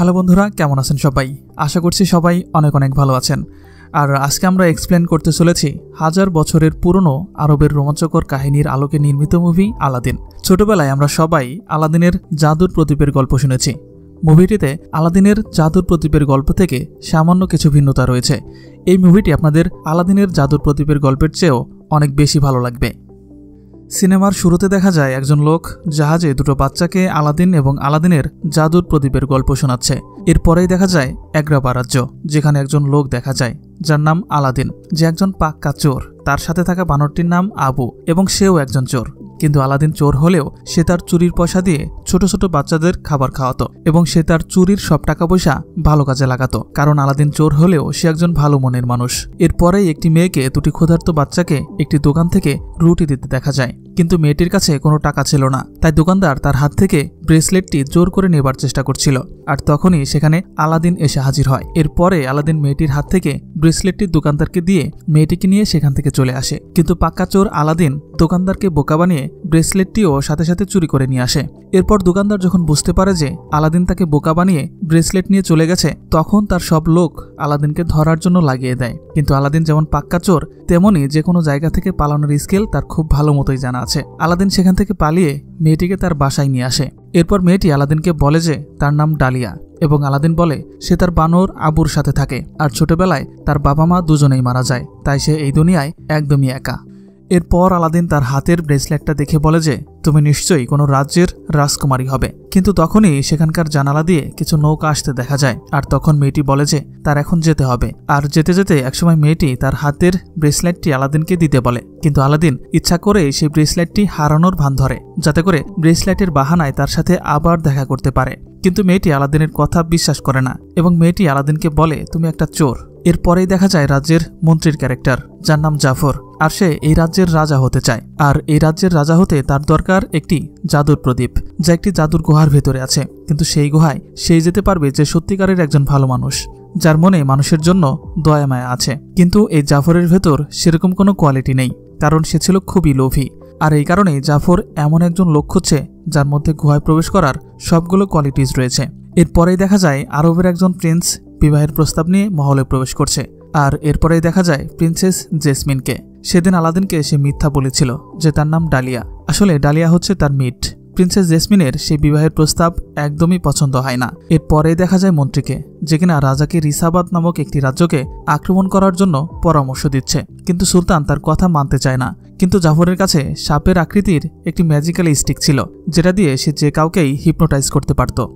Hello বন্ধুরা, কেমন আছেন সবাই? আশা করছি সবাই অনেক অনেক ভালো আছেন। আর আজকে আমরা এক্সপ্লেন করতে চলেছি হাজার বছরের পুরনো আরবের রোমাঞ্চকর কাহিনীর আলোকে নির্মিত মুভি আলাদিন। ছোটবেলায় আমরা সবাই আলাদিনের জাদুর প্রদীপের গল্প শুনেছি। মুভিটিতে আলাদিনের জাদুর প্রদীপের গল্প থেকে সামান্য কিছু ভিন্নতা রয়েছে। এই মুভিটি আপনাদের আলাদিনের জাদুর প্রদীপের গল্পের চেয়েও অনেক বেশি ভালো লাগবে। সিনেমার শুরুতে দেখা যায় একজন লোক জাহাজে দুটো বাচ্চাকে আলাদিন এবং আলাদিনের জাদুর প্রদীপের গল্প শোনাচ্ছে। এরপরেই দেখা যায় এগ্রাবা রাজ্য, যেখানে একজন লোক দেখা যায়, যার নাম আলাদিন, যে একজন পাক্কা চোর। তার সাথে থাকা বানরটির নাম আবু এবং সেও একজন চোর। কিন্তু আলাদিন চোর হলেও সে তার চুরির পয়সা দিয়ে ছোট ছোট বাচ্চাদের খাবার খাওয়াতো এবং সে তার চুরির সব টাকা পয়সা ভালো কাজে লাগাতো। কারণ আলাদিন চোর হলেও সে একজন ভালো মনের মানুষ। এরপরেই একটি মেয়েকে দুটি ক্ষুধার্ত বাচ্চাকে একটি দোকান থেকে রুটি দিতে দেখা যায়। কিন্তু মেয়েটির কাছে কোনো টাকা ছিল না। তাই দোকানদার তার হাত থেকে ব্রেসলেটটি জোর করে নেবার চেষ্টা করছিল। আর তখনই সেখানে আলাদিন এসে হাজির হয়। এরপরে আলাদিন মেয়েটির হাত থেকে ব্রেসলেটটি দোকানদারকে দিয়ে মেয়েটিকে নিয়ে সেখান থেকে চলে আসে। কিন্তু পাক্কা চোর আলাদিন দোকানদারকে বোকা বানিয়ে ব্রেসলেটটিও সাথে সাথে চুরি করে নিয়ে আসে। এরপর দোকানদার যখন বুঝতে পারে যে আলাদিন তাকে বোকা বানিয়ে ব্রেসলেট নিয়ে চলে গেছে, তখন তার সব লোক আলাদিনকে ধরার জন্য লাগিয়ে দেয়। কিন্তু আলাদিন যেমন পাক্কা চোর তেমনই যে কোনো জায়গা থেকে পালানোর স্কেল তার খুব ভালো মতোই জানা আছে। আলাদিন সেখান থেকে পালিয়ে মেয়েটিকে তার বাসায় নিয়ে আসে। এরপর মেয়েটি আলাদিনকে বলে যে তার নাম ডালিয়া এবং আলাদিন বলে সে তার বানর আবুর সাথে থাকে। আর ছোটবেলায় তার বাবা মা দুজনেই মারা যায়, তাই সে এই দুনিয়ায় একদমই একা। এরপর আলাদিন তার হাতের ব্রেসলেটটা দেখে বলে যে, তুমি নিশ্চয়ই কোনো রাজ্যের রাজকুমারী হবে। কিন্তু তখনই সেখানকার জানালা দিয়ে কিছু নৌকা আসতে দেখা যায়, আর তখন মেয়েটি বলে যে, তার এখন যেতে হবে। আর যেতে যেতে একসময় মেয়েটি তার হাতের ব্রেসলেটটি আলাদিনকে দিতে বলে। কিন্তু আলাদিন ইচ্ছা করে সেই ব্রেসলেটটি হারানোর ভান ধরে, যাতে করে ব্রেসলেটের বাহানায় তার সাথে আবার দেখা করতে পারে। কিন্তু মেয়েটি আলাদিনের কথা বিশ্বাস করে না এবং মেয়েটি আলাদিনকে বলে, তুমি একটা চোর। এরপরেই দেখা যায় রাজ্যের মন্ত্রীর ক্যারেক্টার, যার নাম জাফর। আর সে এই রাজ্যের রাজা হতে চায়। আর এই রাজ্যের রাজা হতে তার দরকার একটি জাদুর প্রদীপ, যা একটি জাদুর গুহার ভেতরে আছে। কিন্তু সেই গুহায় সেই যেতে পারবে যে সত্যিকারের একজন ভালো মানুষ, যার মনে মানুষের জন্য দয়া মায়া আছে। কিন্তু এই জাফরের ভেতর সেরকম কোনো কোয়ালিটি নেই, কারণ সে ছিল খুবই লোভী। আর এই কারণেই জাফর এমন একজন লোক খুঁজছে, যার মধ্যে গুহায় প্রবেশ করার সবগুলো কোয়ালিটিস রয়েছে। এরপরেই দেখা যায় আরবের একজন প্রিন্স বিবাহের প্রস্তাব নিয়ে মহলে প্রবেশ করছে। আর এরপরেই দেখা যায় প্রিন্সেস জেসমিনকে সেদিন আলাদিনকে সে মিথ্যা বলেছিল যে তার নাম ডালিয়া। আসলে ডালিয়া হচ্ছে তার মিট। প্রিন্সেস জেসমিনের সেই বিবাহের প্রস্তাব একদমই পছন্দ হয় না। এরপরে দেখা যায় মন্ত্রীকে, যে কিনা রাজাকে রিসাবাদ নামক একটি রাজ্যকে আক্রমণ করার জন্য পরামর্শ দিচ্ছে। কিন্তু সুলতান তার কথা মানতে চায় না। কিন্তু জাফরের কাছে সাপের আকৃতির একটি ম্যাজিক্যাল স্টিক ছিল, যেটা দিয়ে সে যে কাউকেই হিপনোটাইজ করতে পারত।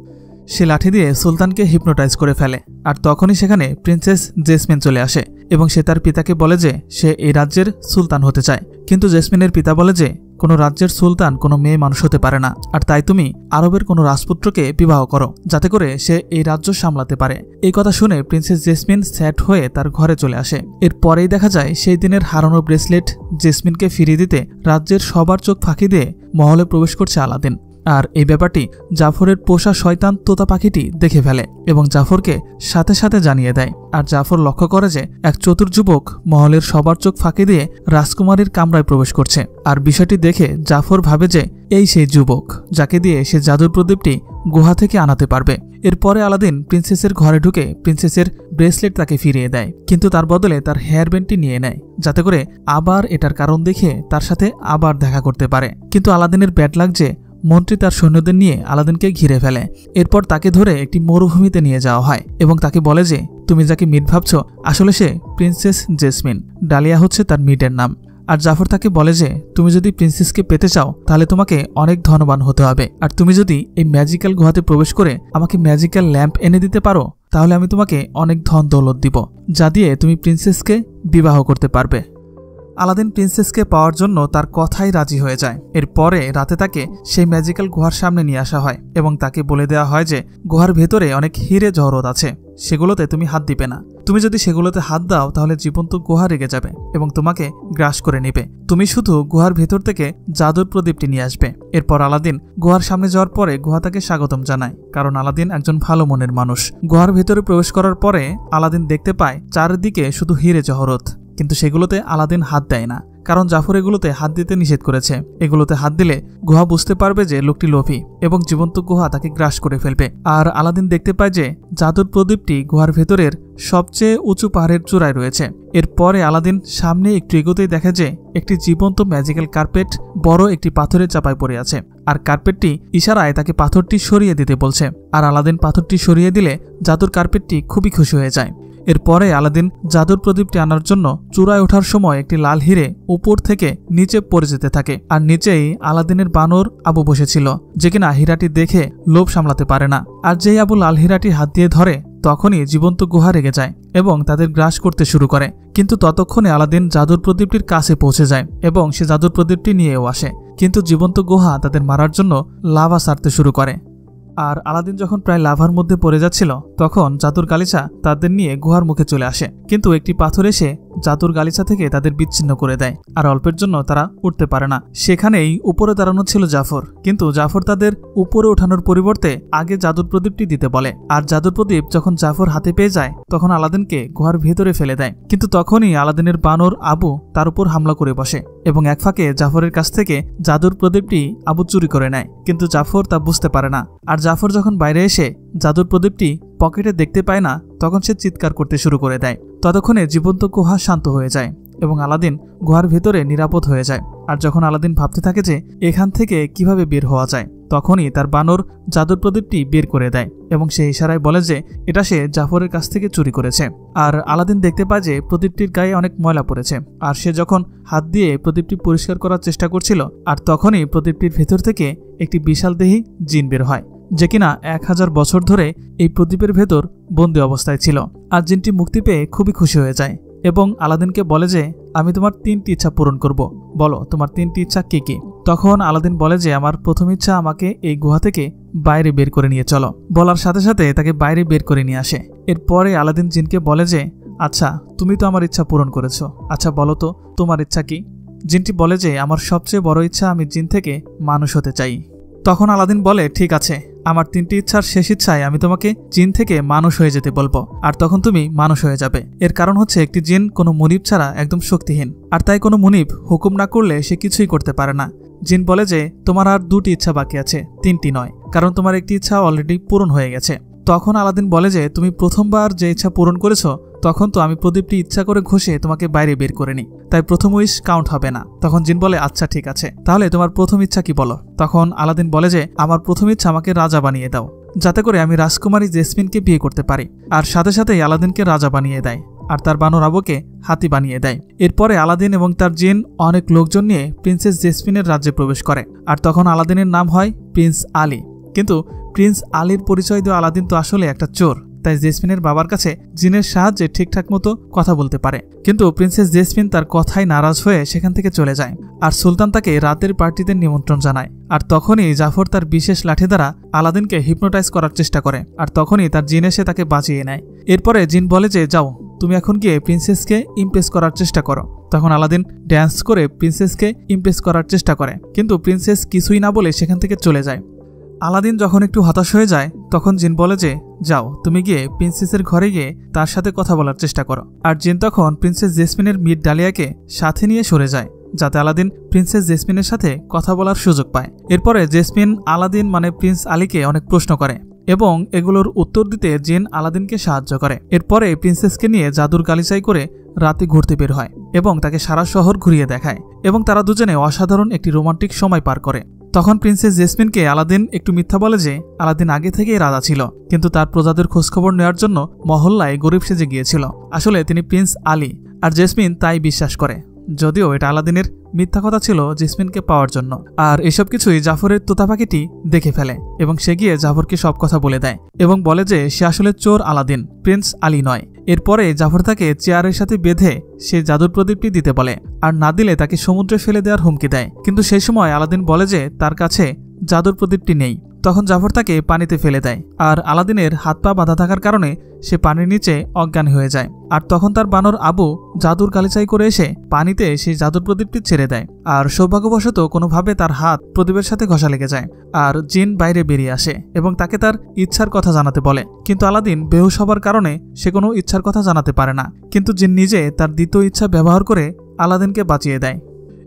সে লাঠি দিয়ে সুলতানকে হিপনোটাইজ করে ফেলে, আর তখনই সেখানে প্রিন্সেস জেসমিন চলে আসে এবং সে তার পিতাকে বলে যে সে এই রাজ্যের সুলতান হতে চায়। কিন্তু জেসমিনের পিতা বলে যে কোনো রাজ্যের সুলতান কোনো মেয়ে মানুষ হতে পারে না, আর তাই তুমি আরবের কোনো রাজপুত্রকে বিবাহ করো, যাতে করে সে এই রাজ্য সামলাতে পারে। এই কথা শুনে প্রিন্সেস জেসমিন স্যাট হয়ে তার ঘরে চলে আসে। এরপরেই দেখা যায় সেই দিনের হারানো ব্রেসলেট জেসমিনকে ফিরিয়ে দিতে রাজ্যের সবার চোখ ফাঁকি দিয়ে মহলে প্রবেশ করছে আলাদিন। আর এই ব্যাপারটি জাফরের পোষা শয়তান তোতা পাখিটি দেখে ফেলে এবং জাফরকে সাথে সাথে জানিয়ে দেয়। আর জাফর লক্ষ্য করে যে এক চতুর যুবক মহলের সবার চোখ ফাঁকি দিয়ে রাজকুমারীর কামরায় প্রবেশ করছে। আর বিষয়টি দেখে জাফর ভাবে যে এই সেই যুবক, যাকে দিয়ে সে জাদুর প্রদীপটি গুহা থেকে আনাতে পারবে। এরপরে আলাদিন প্রিন্সেসের ঘরে ঢুকে প্রিন্সেসের ব্রেসলেট তাকে ফিরিয়ে দেয়, কিন্তু তার বদলে তার হেয়ার ব্যান্ডটি নিয়ে নেয়, যাতে করে আবার এটার কারণ দেখে তার সাথে আবার দেখা করতে পারে। কিন্তু আলাদিনের ব্যাট লাগছে মন্ত্রী তার সৈন্যদের নিয়ে আলাদিনকে ঘিরে ফেলে। এরপর তাকে ধরে একটি মরুভূমিতে নিয়ে যাওয়া হয় এবং তাকে বলে যে, তুমি যাকে মিট ভাবছ, আসলে সে প্রিন্সেস জেসমিন। ডালিয়া হচ্ছে তার মিটের নাম। আর জাফর তাকে বলে যে, তুমি যদি প্রিন্সেসকে পেতে চাও, তাহলে তোমাকে অনেক ধনবান হতে হবে। আর তুমি যদি এই ম্যাজিক্যাল গুহাতে প্রবেশ করে আমাকে ম্যাজিক্যাল ল্যাম্প এনে দিতে পারো, তাহলে আমি তোমাকে অনেক ধন দৌলত দিব, যা দিয়ে তুমি প্রিন্সেসকে বিবাহ করতে পারবে। আলাদিন প্রিন্সেসকে পাওয়ার জন্য তার কথাই রাজি হয়ে যায়। এরপরে রাতে তাকে সেই ম্যাজিক্যাল গুহার সামনে নিয়ে আসা হয় এবং তাকে বলে দেওয়া হয় যে, গুহার ভেতরে অনেক হিরে জহরত আছে। সেগুলোতে তুমি হাত দিবে না। তুমি যদি সেগুলোতে হাত দাও, তাহলে জীবন্ত গুহা রেগে যাবে এবং তোমাকে গ্রাস করে নেবে। তুমি শুধু গুহার ভেতর থেকে জাদুর প্রদীপটি নিয়ে আসবে। এরপর আলাদিন গুহার সামনে যাওয়ার পরে গুহা তাকে স্বাগতম জানায়, কারণ আলাদিন একজন ভালো মনের মানুষ। গুহার ভেতরে প্রবেশ করার পরে আলাদিন দেখতে পায়, চারদিকে শুধু হিরে জহরত। কিন্তু সেগুলোতে আলাদিন হাত দেয় না, কারণ জাফর এগুলোতে হাত দিতে নিষেধ করেছে। এগুলোতে হাত দিলে গুহা বুঝতে পারবে যে লোকটি লোভী এবং জীবন্ত গুহা তাকে গ্রাস করে ফেলবে। আর আলাদিন দেখতে পায় যে জাদুর প্রদীপটি গুহার ভেতরের সবচেয়ে উঁচু পাহাড়ের চূড়ায় রয়েছে। এরপরে আলাদিন সামনে একটু এগোতেই দেখে যে একটি জীবন্ত ম্যাজিক্যাল কার্পেট বড় একটি পাথরের চাপায় পড়ে আছে। আর কার্পেটটি ইশারায় তাকে পাথরটি সরিয়ে দিতে বলছে। আর আলাদিন পাথরটি সরিয়ে দিলে জাদুর কার্পেটটি খুবই খুশি হয়ে যায়। এরপরে আলাদিন জাদুর প্রদীপটি আনার জন্য চূড়ায় ওঠার সময় একটি লাল হিরে উপর থেকে নিচে পড়ে যেতে থাকে, আর নিচেই আলাদিনের বানর আবু বসেছিল, যে কিনা হীরাটি দেখে লোভ সামলাতে পারে না। আর যেই আবু লাল হীরাটি হাত দিয়ে ধরে, তখনই জীবন্ত গুহা রেগে যায় এবং তাদের গ্রাস করতে শুরু করে। কিন্তু ততক্ষণে আলাদিন জাদুর প্রদীপটির কাছে পৌঁছে যায় এবং সে জাদুর প্রদীপটি নিয়েও আসে। কিন্তু জীবন্ত গুহা তাদের মারার জন্য লাভা সারতে শুরু করে। আর আলাদিন যখন প্রায় লাভার মধ্যে পড়ে যাচ্ছিল, তখন জাদুর গালিচা তাদের নিয়ে গুহার মুখে চলে আসে। কিন্তু একটি পাথর এসে জাদুর গালিচা থেকে তাদের বিচ্ছিন্ন করে দেয়, আর অল্পের জন্য তারা উঠতে পারে না। সেখানেই উপরে দাঁড়ানো ছিল জাফর, কিন্তু জাফর তাদের উপরে ওঠানোর পরিবর্তে আগে জাদুর প্রদীপটি দিতে বলে, আর জাদুর প্রদীপ যখন জাফর হাতে পেয়ে যায়, তখন আলাদিনকে গুহার ভেতরে ফেলে দেয়। কিন্তু তখনই আলাদিনের বানর আবু তার উপর হামলা করে বসে, এবং এক ফাঁকে জাফরের কাছ থেকে জাদুর প্রদীপটি আবু চুরি করে নেয়। কিন্তু জাফর তা বুঝতে পারে না, আর জাফর যখন বাইরে এসে জাদুর প্রদীপটি পকেটে দেখতে পায় না, তখন সে চিৎকার করতে শুরু করে দেয়। ততক্ষণে জীবন্ত গুহা শান্ত হয়ে যায় এবং আলাদিন গুহার ভেতরে নিরাপদ হয়ে যায়। আর যখন আলাদিন ভাবতে থাকে যে এখান থেকে কীভাবে বের হওয়া যায়, তখনই তার বানর জাদুর প্রদীপটি বের করে দেয় এবং সে ইশারায় বলে যে এটা সে জাফরের কাছ থেকে চুরি করেছে। আর আলাদিন দেখতে পায় যে প্রদীপটির গায়ে অনেক ময়লা পড়েছে। আর সে যখন হাত দিয়ে প্রদীপটি পরিষ্কার করার চেষ্টা করছিল, আর তখনই প্রদীপটির ভেতর থেকে একটি বিশাল দেহি জিন বের হয়। যে কিনা এক হাজার বছর ধরে এই প্রদীপের ভেতর বন্দি অবস্থায় ছিল। আর জিনটি মুক্তি পেয়ে খুবই খুশি হয়ে যায় এবং আলাদিনকে বলে যে, আমি তোমার তিনটি ইচ্ছা পূরণ করব। বলো, তোমার তিনটি ইচ্ছা কি কি? তখন আলাদিন বলে যে, আমার প্রথম ইচ্ছা আমাকে এই গুহা থেকে বাইরে বের করে নিয়ে চলো। বলার সাথে সাথে তাকে বাইরে বের করে নিয়ে আসে। এরপরে আলাদিন জিনকে বলে যে আচ্ছা তুমি তো আমার ইচ্ছা পূরণ করেছ। আচ্ছা বলো তো, তোমার ইচ্ছা কি? জিনটি বলে যে, আমার সবচেয়ে বড় ইচ্ছা আমি জিন থেকে মানুষ হতে চাই। তখন আলাদিন বলে, ঠিক আছে। আমার তিনটি ইচ্ছার শেষ ইচ্ছায় আমি তোমাকে জিন থেকে মানুষ হয়ে যেতে বলব। আর তখন তুমি মানুষ হয়ে যাবে। এর কারণ হচ্ছে একটি জিন কোনো মুনিব ছাড়া একদম শক্তিহীন। আর তাই কোনো মুনিব হুকুম না করলে সে কিছুই করতে পারে না। জিন বলে যে, তোমার আর দুটি ইচ্ছা বাকি আছে, তিনটি নয়। কারণ তোমার একটি ইচ্ছা অলরেডি পূরণ হয়ে গেছে। তখন আলাদিন বলে যে, তুমি প্রথমবার যে ইচ্ছা পূরণ করেছ তখন তো আমি প্রদীপটি ইচ্ছা করে ঘষে তোমাকে বাইরে বের করে নিই। তাই প্রথম উইশ কাউন্ট হবে না। তখন জিন বলে আচ্ছা ঠিক আছে। তাহলে তোমার প্রথম ইচ্ছা কি বলো? তখন আলাদিন বলে যে, আমার প্রথম ইচ্ছা আমাকে রাজা বানিয়ে দাও। যাতে করে আমি রাজকুমারী জেসমিনকে বিয়ে করতে পারি। আর সাথে সাথেই আলাদিনকে রাজা বানিয়ে দেয়। আর তার বানর আবুকে হাতি বানিয়ে দেয়। এরপরে আলাদিন এবং তার জিন অনেক লোকজন নিয়ে প্রিন্সেস জেসমিনের রাজ্যে প্রবেশ করে। আর তখন আলাদিনের নাম হয় প্রিন্স আলী। কিন্তু প্রিন্স আলীর পরিচয় দেওয়া আলাদিন তো আসলে একটা চোর। তাই জেসমিনের বাবার কাছে জিনের সাহায্যে ঠিকঠাক মতো কথা বলতে পারে। কিন্তু প্রিন্সেস জেসমিন তার কথায় নারাজ হয়ে সেখান থেকে চলে যায় আর সুলতান তাকে রাতের পার্টিতে নিমন্ত্রণ জানায়। আর তখনই জাফর তার বিশেষ লাঠি দ্বারা আলাদিনকে হিপনোটাইজ করার চেষ্টা করে আর তখনই তার জিন এসে তাকে বাঁচিয়ে নেয়। এরপরে জিন বলে যে, যাও, তুমি এখন গিয়ে প্রিন্সেসকে ইমপ্রেস করার চেষ্টা করো। তখন আলাদিন ড্যান্স করে প্রিন্সেসকে ইমপ্রেস করার চেষ্টা করে। কিন্তু প্রিন্সেস কিছুই না বলে সেখান থেকে চলে যায়। আলাদিন যখন একটু হতাশ হয়ে যায়, তখন জিন বলে যে, যাও, তুমি গিয়ে প্রিন্সেসের ঘরে গিয়ে তার সাথে কথা বলার চেষ্টা করো। আর জিন তখন প্রিন্সেস জেসমিনের মিট ডালিয়াকে সাথে নিয়ে সরে যায়, যাতে আলাদিন প্রিন্সেস জেসমিনের সাথে কথা বলার সুযোগ পায়। এরপরে জেসমিন আলাদিন মানে প্রিন্স আলীকে অনেক প্রশ্ন করে এবং এগুলোর উত্তর দিতে জিন আলাদিনকে সাহায্য করে। এরপরে প্রিন্সেসকে নিয়ে জাদুর গালিচাই করে রাতে ঘুরতে বের হয় এবং তাকে সারা শহর ঘুরিয়ে দেখায় এবং তারা দুজনে অসাধারণ একটি রোমান্টিক সময় পার করে। তখন প্রিন্সেস জেসমিনকে আলাদিন একটু মিথ্যা বলে যে আলাদিন আগে থেকেই রাজা ছিল, কিন্তু তার প্রজাদের খোঁজখবর নেওয়ার জন্য মহল্লায় গরিব সেজে গিয়েছিল। আসলে তিনি প্রিন্স আলী, আর জেসমিন তাই বিশ্বাস করে। যদিও এটা আলাদিনের মিথ্যা কথা ছিল জেসমিনকে পাওয়ার জন্য। আর এসব কিছুই জাফরের তোতা পাখিটি দেখে ফেলে, এবং সে গিয়ে জাফরকে সব কথা বলে দেয়, এবং বলে যে সে আসলে চোর আলাদিন, প্রিন্স আলী নয়। এরপরে জাফর তাকে চেয়ারের সাথে বেঁধে সে জাদুর প্রদীপটি দিতে বলে, আর না দিলে তাকে সমুদ্রে ফেলে দেওয়ার হুমকি দেয়। কিন্তু সেই সময় আলাদিন বলে যে তার কাছে জাদুর প্রদীপটি নেই। তখন জাফর তাকে পানিতে ফেলে দেয় আর আলাদিনের হাত পা বাঁধা থাকার কারণে সে পানির নিচে অজ্ঞান হয়ে যায়। আর তখন তার বানর আবু জাদুর কালিচাই করে এসে পানিতে সেই জাদুর প্রদীপটি ছেড়ে দেয় আর সৌভাগ্যবশত কোনোভাবে তার হাত প্রদীপের সাথে ঘষা লেগে যায় আর জিন বাইরে বেরিয়ে আসে এবং তাকে তার ইচ্ছার কথা জানাতে বলে। কিন্তু আলাদিন বেহুশ হবার কারণে সে কোনো ইচ্ছার কথা জানাতে পারে না। কিন্তু জিন নিজে তার দ্বিতীয় ইচ্ছা ব্যবহার করে আলাদিনকে বাঁচিয়ে দেয়।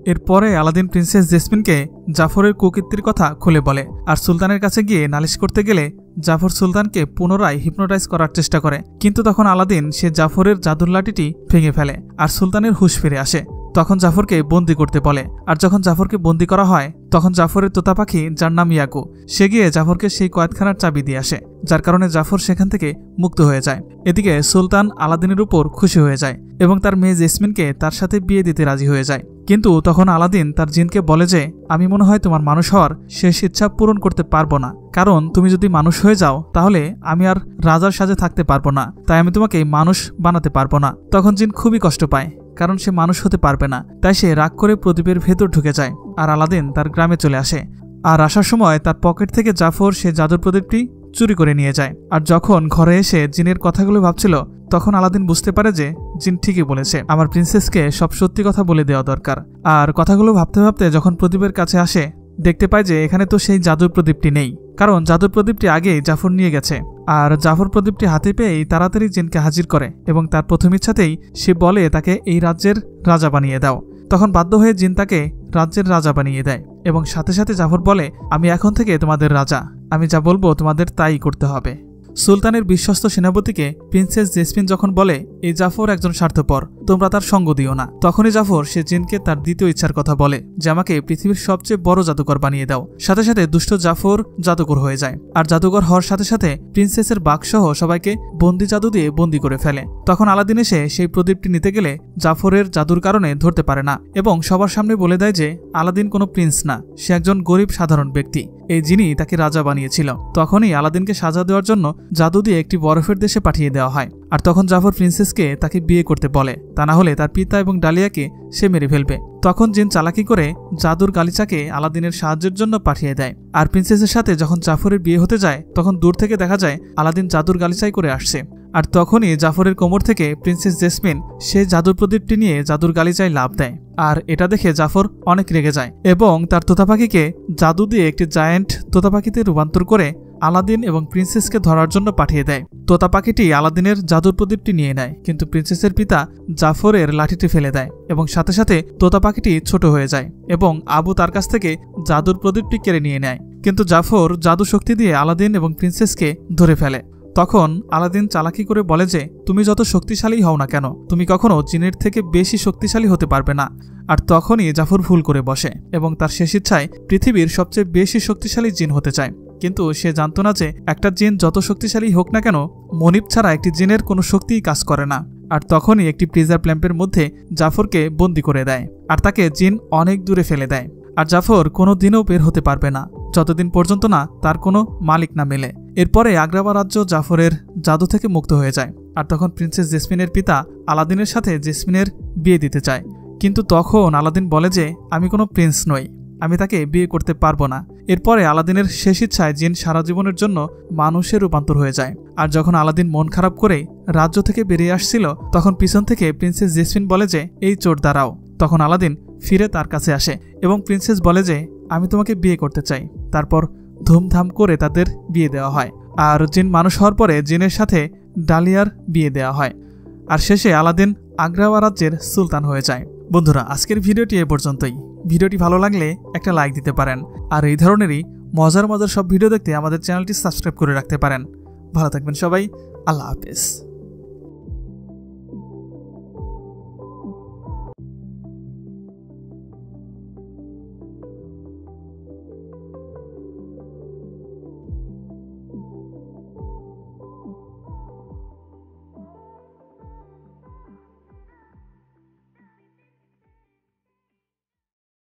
এরপরে আলাদিন প্রিন্সেস জেসমিনকে জাফরের কুকীর্তির কথা খুলে বলে আর সুলতানের কাছে গিয়ে নালিশ করতে গেলে জাফর সুলতানকে পুনরায় হিপনোটাইজ করার চেষ্টা করে। কিন্তু তখন আলাদিন সে জাফরের জাদুর লাঠিটি ভেঙে ফেলে আর সুলতানের হুশ ফিরে আসে। তখন জাফরকে বন্দি করতে বলে। আর যখন জাফরকে বন্দি করা হয়, তখন জাফরের তোতা পাখি, যার নাম ইয়াকু সে গিয়ে জাফরকে সেই কয়েদখানার চাবি দিয়ে আসে, যার কারণে জাফর সেখান থেকে মুক্ত হয়ে যায়। এদিকে সুলতান আলাদিনের উপর খুশি হয়ে যায় এবং তার মেয়ে জেসমিনকে তার সাথে বিয়ে দিতে রাজি হয়ে যায়। কিন্তু তখন আলাদিন তার জিনকে বলে যে, আমি মনে হয় তোমার মানুষ হওয়ার শেষ ইচ্ছা পূরণ করতে পারব না। কারণ তুমি যদি মানুষ হয়ে যাও, তাহলে আমি আর রাজার সাজে থাকতে পারব না। তাই আমি তোমাকে মানুষ বানাতে পারব না। তখন জিন খুবই কষ্ট পায়। কারণ সে মানুষ হতে পারবে না। তাই সে রাগ করে প্রদীপের ভেতর ঢুকে যায় আর আলাদিন তার গ্রামে চলে আসে। আর আসার সময় তার পকেট থেকে জাফর সে জাদুর প্রদীপটি চুরি করে নিয়ে যায়। আর যখন ঘরে এসে জিনের কথাগুলো ভাবছিল, তখন আলাদিন বুঝতে পারে যে জিন ঠিকই বলেছে। আমার প্রিন্সেসকে সব সত্যি কথা বলে দেওয়া দরকার। আর কথাগুলো ভাবতে ভাবতে যখন প্রদীপের কাছে আসে দেখতে পায় যে এখানে তো সেই জাদুর প্রদীপটি নেই। কারণ জাদুর প্রদীপটি আগে জাফর নিয়ে গেছে। আর জাফর প্রদীপটি হাতে পেয়েই তাড়াতাড়ি জিনকে হাজির করে এবং তার প্রথম ইচ্ছাতেই সে বলে, তাকে এই রাজ্যের রাজা বানিয়ে দাও। তখন বাধ্য হয়ে জিন তাকে রাজ্যের রাজা বানিয়ে দেয় এবং সাথে সাথে জাফর বলে, আমি এখন থেকে তোমাদের রাজা। আমি যা বলব তোমাদের তাই করতে হবে। সুলতানের বিশ্বস্ত সেনাপতিকে প্রিন্সেস জেসমিন যখন বলে এই জাফর একজন স্বার্থপর, তোমরা তার সঙ্গ দিও না। তখনই জাফর সে জিনকে তার দ্বিতীয় ইচ্ছার কথা বলে, যে আমাকে পৃথিবীর সবচেয়ে বড় জাদুকর বানিয়ে দাও। সাথে সাথে দুষ্ট জাফর জাদুকর হয়ে যায়, আর জাদুকর হওয়ার সাথে সাথে প্রিন্সেসের বাঘসহ সবাইকে বন্দি জাদু দিয়ে বন্দি করে ফেলে। তখন আলাদিন এসে সেই প্রদীপটি নিতে গেলে জাফরের জাদুর কারণে ধরতে পারে না, এবং সবার সামনে বলে দেয় যে, আলাদিন কোনো প্রিন্স না, সে একজন গরিব সাধারণ ব্যক্তি। এই যিনি তাকে রাজা বানিয়েছিল। তখনই আলাদিনকে সাজা দেওয়ার জন্য জাদু দিয়ে একটি বরফের দেশে পাঠিয়ে দেওয়া হয়। আর তখন জাফর প্রিন্সেসকে তাকে বিয়ে করতে বলে। তা না হলে তার পিতা এবং ডালিয়াকে সে মেরে ফেলবে। তখন জিন চালাকি করে জাদুর গালিচাকে আলাদিনের সাহায্যের জন্য পাঠিয়ে দেয়। আর প্রিন্সেসের সাথে যখন জাফরের বিয়ে হতে যায়, তখন দূর থেকে দেখা যায় আলাদিন জাদুর গালিচাই করে আসছে। আর তখনই জাফরের কোমর থেকে প্রিন্সেস জেসমিন সে জাদুর প্রদীপটি নিয়ে জাদুর গালিচায় লাভ দেয়। আর এটা দেখে জাফর অনেক রেগে যায় এবং তার তোতা পাখিকে জাদু দিয়ে একটি জায়ান্ট তোতা পাখিতে রূপান্তর করে আলাদিন এবং প্রিন্সেসকে ধরার জন্য পাঠিয়ে দেয়। তোতা পাখিটি আলাদিনের জাদুর প্রদীপটি নিয়ে নেয়, কিন্তু প্রিন্সেসের পিতা জাফরের লাঠিটি ফেলে দেয় এবং সাথে সাথে তোতা পাখিটি ছোট হয়ে যায় এবং আবু তার কাছ থেকে জাদুর প্রদীপটি কেড়ে নিয়ে নেয়। কিন্তু জাফর জাদু শক্তি দিয়ে আলাদিন এবং প্রিন্সেসকে ধরে ফেলে। তখন আলাদিন চালাকি করে বলে যে, তুমি যত শক্তিশালী হও না কেন, তুমি কখনো জিনের থেকে বেশি শক্তিশালী হতে পারবে না। আর তখনই জাফর ভুল করে বসে এবং তার শেষ ইচ্ছায় পৃথিবীর সবচেয়ে বেশি শক্তিশালী জিন হতে চায়। কিন্তু সে জানত না যে, একটা জিন যত শক্তিশালী হোক না কেন, মনিব ছাড়া একটি জিনের কোনো শক্তিই কাজ করে না। আর তখনই একটি প্রিজার প্ল্যাম্পের মধ্যে জাফরকে বন্দি করে দেয়। আর তাকে জিন অনেক দূরে ফেলে দেয়। আর জাফর কোনো দিনও বের হতে পারবে না। যতদিন পর্যন্ত না তার কোনো মালিক না মেলে। এরপরে আগ্রাবা রাজ্য জাফরের জাদু থেকে মুক্ত হয়ে যায় আর তখন প্রিন্সেস জেসমিনের পিতা আলাদিনের সাথে জেসমিনের বিয়ে দিতে চায়। কিন্তু তখন আলাদিন বলে যে, আমি কোনো প্রিন্স নই, আমি তাকে বিয়ে করতে পারব না। এরপরে আলাদিনের শেষ ইচ্ছায় জিন সারা জীবনের জন্য মানুষের রূপান্তর হয়ে যায়। আর যখন আলাদিন মন খারাপ করে রাজ্য থেকে বেরিয়ে আসছিল, তখন পিছন থেকে প্রিন্সেস জেসমিন বলে যে, এই চোর, দাঁড়াও। তখন আলাদিন ফিরে তার কাছে আসে এবং প্রিন্সেস বলে যে, আমি তোমাকে বিয়ে করতে চাই। তারপর ধুমধাম করে তাদের বিয়ে দেওয়া হয়। আর জিন মানুষ হওয়ার পরে জিনের সাথে ডালিয়ার বিয়ে দেওয়া হয়। আর শেষে আলাদিন আগ্রাওয়া রাজ্যের সুলতান হয়ে যায়। বন্ধুরা, আজকের ভিডিওটি এ পর্যন্তই। ভিডিওটি ভালো লাগলে একটা লাইক দিতে পারেন। আর এই ধরনেরই মজার মজার সব ভিডিও দেখতে আমাদের চ্যানেলটি সাবস্ক্রাইব করে রাখতে পারেন। ভালো থাকবেন সবাই। আল্লাহ হাফেজ।